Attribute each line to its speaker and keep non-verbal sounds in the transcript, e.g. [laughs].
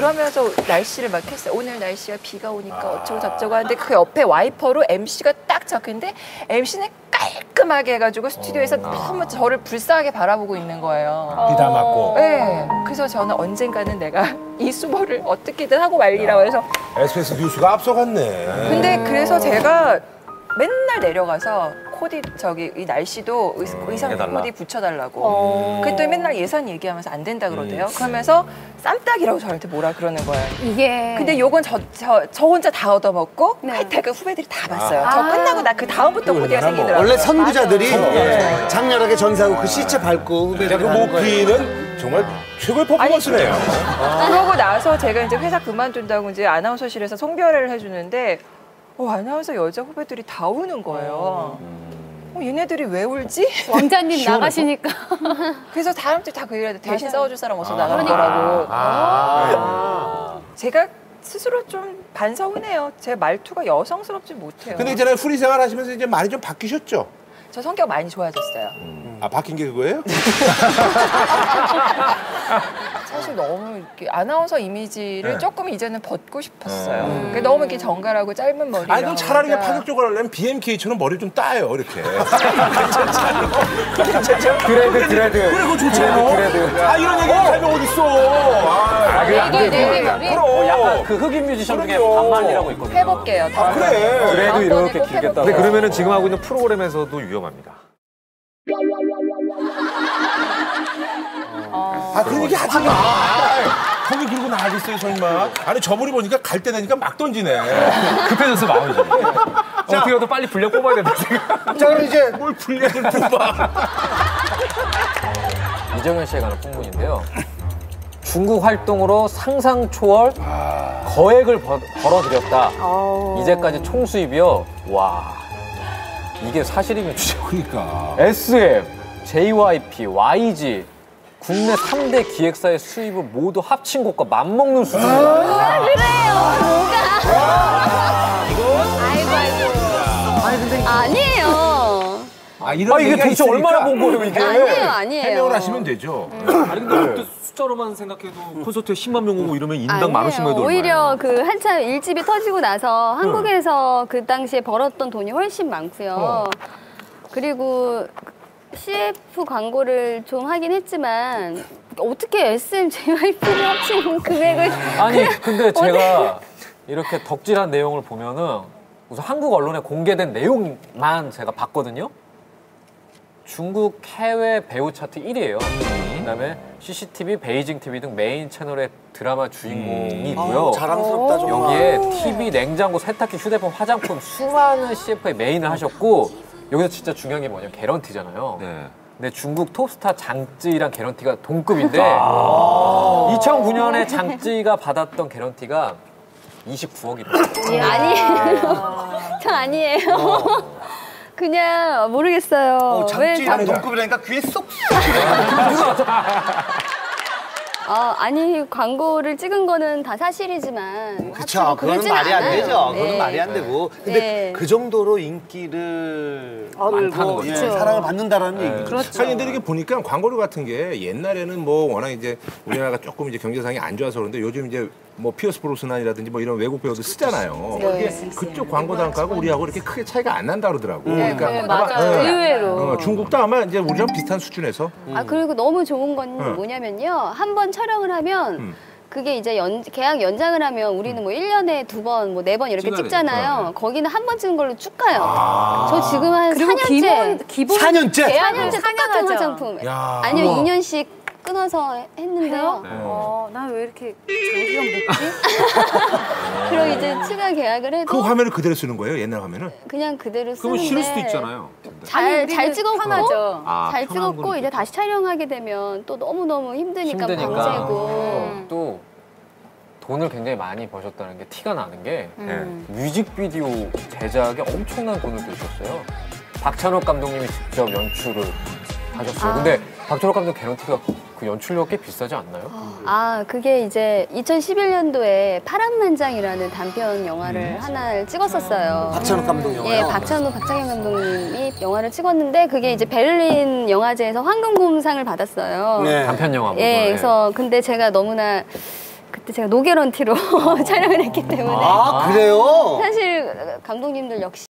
Speaker 1: 그러면서 날씨를 막 했어요. 오늘 날씨가 비가 오니까 어쩌고 저쩌고 하는데 그 옆에 와이퍼로 MC가 딱 적혔는데 MC는 깔끔하게 해가지고 스튜디오에서 너무 저를 불쌍하게 바라보고 있는 거예요.
Speaker 2: 비다 맞고.
Speaker 1: 네. 그래서 저는 언젠가는 내가 [laughs] 이 수모를 어떻게든 하고 말리라고 해서
Speaker 2: SBS 뉴스가 앞서갔네.
Speaker 1: 근데 그래서 제가 맨날 내려가서 코디 저기 이 날씨도 의, 의상
Speaker 3: 해달라.
Speaker 1: 코디 붙여달라고 그랬더니 맨날 예산 얘기하면서 안 된다 그러대요 그러면서 쌈딱이라고 저한테 뭐라 그러는 거예요
Speaker 4: 이게
Speaker 1: 근데 요건 저, 저, 저 혼자 다 얻어먹고
Speaker 4: 네.
Speaker 1: 하여튼 후배들이 다 봤어요 저 끝나고 나 그 다음부터 코디가. 생기더라고요
Speaker 5: 원래 선구자들이. 예, 장렬하게 전사하고 그 시체 밟고 후배들
Speaker 2: 그. 모피는 정말 최고의 퍼포먼스네요.
Speaker 1: 그러고 나서 제가 이제 회사 그만둔다고 이제 아나운서실에서 송별회를 해주는데 어, 아나운서 여자 후배들이 다 우는 거예요. 어, 얘네들이 왜 울지? [laughs]
Speaker 4: 왕자님 나가시니까 [laughs]
Speaker 1: 그래서 다음 주에 다그 얘기를 대신 싸워줄 사람 없어 나가는 거라고. 제가 스스로 좀 반성은 제 말투가 여성스럽지 못해요.
Speaker 2: 근데 있잖아요, 프리 생활 하시면서 이제 많이 좀 바뀌셨죠?
Speaker 1: 저 성격 많이 좋아졌어요.
Speaker 2: 아, 바뀐 게 그거예요? [laughs]
Speaker 1: 사실 너무 이렇게 아나운서 이미지를
Speaker 2: 네.
Speaker 1: 조금 이제는 벗고 싶었어요. 그게 너무 이렇게 정갈하고 짧은 머리랑.
Speaker 2: 아니, 그럼 차라리 그냥. 파격적으로 하려면 BMK처럼 머리를 좀 따요, 이렇게. [laughs]
Speaker 3: dread dread.
Speaker 2: 그래, 그거 좋잖아.
Speaker 3: dread.
Speaker 2: 아, 이런 얘기 하면 어딨어. 아,
Speaker 4: 네개 네개 머리
Speaker 2: 그럼.
Speaker 3: 약간 그 흑인 뮤지션 중에. 밥 말리라고 있거든요.
Speaker 1: 해볼게요.
Speaker 2: 아, 그래.
Speaker 3: 드레드
Speaker 1: 다음번에
Speaker 3: 이렇게
Speaker 1: 꼭
Speaker 3: 길겠다.
Speaker 6: 근데 그러면은 지금 하고 있는 프로그램에서도 위험합니다.
Speaker 2: 아, 그런 얘기 하지 마. 거기 들고 나가겠어요, 설마. 아니, 저분이 보니까 갈 때 되니까 막 던지네.
Speaker 6: 급해졌어 마음이 좀. 어떻게 해도 빨리 분량 뽑아야 된다 생각.
Speaker 5: 자 그럼 이제
Speaker 2: 뭘 분량을 뽑아.
Speaker 3: 이정현 씨에 관한 풍문인데요. 중국 활동으로 상상 초월 거액을 벌, 벌어들였다. 이제까지 총 수입이요. 와 이게 사실이면 진짜
Speaker 2: 그러니까.
Speaker 3: SM, JYP, YG 국내 3대 기획사의 수입을 모두 합친 것과 맞먹는 수준이다.
Speaker 4: 아이고 아이고. 아니에요.
Speaker 2: 아, 이런
Speaker 3: 아 이게 도대체
Speaker 2: 있으니까.
Speaker 3: 얼마나 본 거예요 이게?
Speaker 4: 아니에요 아니에요.
Speaker 2: 해명을 하시면 되죠.
Speaker 6: 아니 근데 그때 숫자로만 생각해도 콘서트에 10만 명 오고 이러면 인당 만 원씩만 해도
Speaker 4: 오히려 그 한참 일집이 터지고 나서 한국에서 그 당시에 벌었던 돈이 훨씬 많고요. 그리고 CF 광고를 좀 하긴 했지만 어떻게 SM, JYP를 합친 금액을 [laughs]
Speaker 3: 아니 근데 제가 이렇게 덕질한 내용을 보면은 우선 한국 언론에 공개된 내용만 제가 봤거든요. 중국 해외 배우 차트 1위예요. 그다음에 CCTV, 베이징 TV 등 메인 채널의 드라마 주인공이고요.
Speaker 5: 아우, 자랑스럽다 정말.
Speaker 3: 여기에 TV, 냉장고, 세탁기, 휴대폰, 화장품 수많은 CF의 메인을 하셨고 여기서 진짜 중요한 게 뭐냐면 개런티잖아요.
Speaker 6: 네.
Speaker 3: 근데 중국 톱스타 장쯔이랑 개런티가 동급인데 2009년에 장쯔이가 받았던 개런티가 29억이래요.
Speaker 4: 아니에요. 저 아니에요. 그냥 모르겠어요.
Speaker 5: 어,
Speaker 4: 왜
Speaker 5: 장찌랑
Speaker 4: 자-
Speaker 5: 동급이라니까 귀에 쏙 [laughs]
Speaker 4: 아, 아니 광고를 찍은 거는 다 사실이지만
Speaker 5: 그쵸
Speaker 4: 합치고
Speaker 5: 그거는 말이 안
Speaker 4: 않아요.
Speaker 5: 되죠 그거는
Speaker 4: 네.
Speaker 5: 말이 안 되고 근데
Speaker 4: 네.
Speaker 5: 그 정도로 인기를
Speaker 3: 많다는
Speaker 5: 끌고
Speaker 3: 거죠.
Speaker 5: 예,
Speaker 4: 그렇죠.
Speaker 5: 사랑을 받는다라는 얘기죠
Speaker 4: 그렇죠.
Speaker 2: 아니 근데 이렇게 보니까 광고료 같은 게 옛날에는 뭐 워낙 이제 우리나라가 조금 이제 경제상이 안 좋아서 그런데 요즘 이제 뭐 피어스 브로스난이라든지 뭐 이런 외국 배우들 쓰잖아요.
Speaker 4: 네.
Speaker 2: 그게 그쪽 광고 단가가 우리하고 이렇게 크게 차이가 안 난다 그러더라고. 그러니까
Speaker 4: 네,
Speaker 2: 아마,
Speaker 4: 맞아요.
Speaker 2: 예.
Speaker 4: 의외로.
Speaker 2: 어, 중국도 아마 이제 우리랑 비슷한 수준에서
Speaker 4: 아 그리고 너무 좋은 건
Speaker 2: 응.
Speaker 4: 뭐냐면요. 한 번 촬영을 하면
Speaker 2: 음.
Speaker 4: 그게 이제 연, 계약 연장을 하면 우리는 뭐 1년에 두 번, 뭐 네 번 이렇게
Speaker 6: 찍어야
Speaker 4: 찍잖아요. 거기는 한 번 찍은 걸로 쭉 가요. 저 지금 한
Speaker 7: 그리고
Speaker 4: 4년째
Speaker 7: 기본 기본
Speaker 5: 4년째
Speaker 4: 4년째 똑같은. 화장품.
Speaker 2: 야.
Speaker 4: 아니요, 2년씩 끊어서 했는데요.
Speaker 7: 어, 난왜 이렇게 장기간 먹지? [laughs]
Speaker 4: 그리고 이제 추가 계약을 해도
Speaker 2: 그 화면을 그대로 쓰는 거예요? 옛날 화면을?
Speaker 4: 그냥 그대로 쓰는데
Speaker 6: 그러면 싫을 수도 있잖아요.
Speaker 4: 잘, 잘 찍었고
Speaker 7: 편하죠.
Speaker 6: 아,
Speaker 4: 잘 찍었고
Speaker 6: 건
Speaker 4: 이제 다시 촬영하게 되면 또 너무너무 힘드니까,
Speaker 3: 힘드니까.
Speaker 4: 밤새고
Speaker 3: 또 돈을 굉장히 많이 버셨다는 게 티가 나는 게
Speaker 4: 음.
Speaker 3: 뮤직비디오 제작에 엄청난 돈을 들으셨어요. 박찬욱 감독님이 직접 연출을 하셨어요.
Speaker 4: 아.
Speaker 3: 근데 박찬욱 감독 개런티가 그 연출료가 꽤 비싸지 않나요?
Speaker 4: 아, 그게 이제 2011년도에 파란만장이라는 단편 영화를 하나를 찍었었어요.
Speaker 5: 박찬욱 감독 영화요?
Speaker 4: 예, 박찬욱, 박창현 감독님이 영화를 찍었는데 그게 이제 베를린 영화제에서 황금곰상을 받았어요.
Speaker 5: 네.
Speaker 3: 단편 영화고.
Speaker 4: 예, 그래서 근데 제가 너무나 그때 제가 노게런티로 [laughs] 촬영을 했기 때문에
Speaker 5: 아 그래요?
Speaker 4: 사실 감독님들 역시